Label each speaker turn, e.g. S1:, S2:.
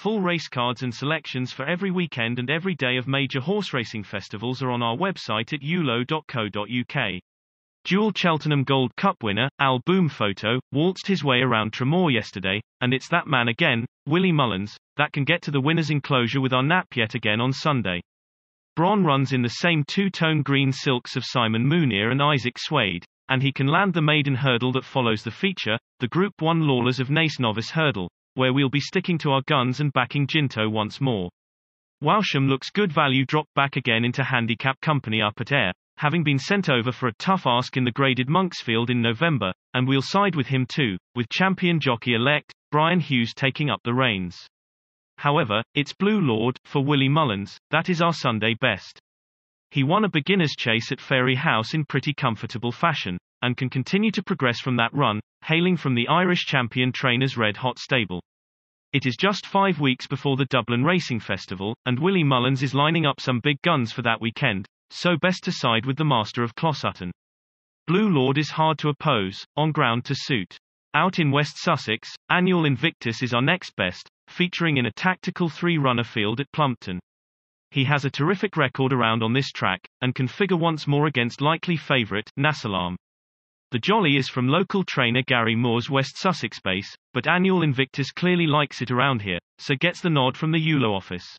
S1: Full race cards and selections for every weekend and every day of major horse racing festivals are on our website at yuulo.co.uk. Dual Cheltenham Gold Cup winner, Al Boum Photo, waltzed his way around Tramore yesterday, and it's that man again, Willie Mullins, that can get to the winner's enclosure with our nap yet again on Sunday. Braun runs in the same two-tone green silks of Simon Munir and Isaac Souede, and he can land the maiden hurdle that follows the feature, the Group 1 Lawlor's of Naas Novice Hurdle, where we'll be sticking to our guns and backing Jinto once more. Wowsham looks good value dropped back again into handicap company up at Ayr, having been sent over for a tough ask in the graded Monksfield in November, and we'll side with him too, with champion jockey-elect, Brian Hughes taking up the reins. However, it's Blue Lord, for Willie Mullins, that is our Sunday best. He won a beginner's chase at Fairyhouse in pretty comfortable fashion, and can continue to progress from that run, hailing from the Irish champion trainer's red hot stable. It is just five weeks before the Dublin Racing Festival, and Willie Mullins is lining up some big guns for that weekend, so best to side with the master of Closutton. Blue Lord is hard to oppose, on ground to suit. Out in West Sussex, Annual Invictus is our next best, featuring in a tactical three-runner field at Plumpton. He has a terrific record around on this track, and can figure once more against likely favourite, Nassalam. The jolly is from local trainer Gary Moore's West Sussex base, but Annual Invictus clearly likes it around here, so gets the nod from the Yuulo office.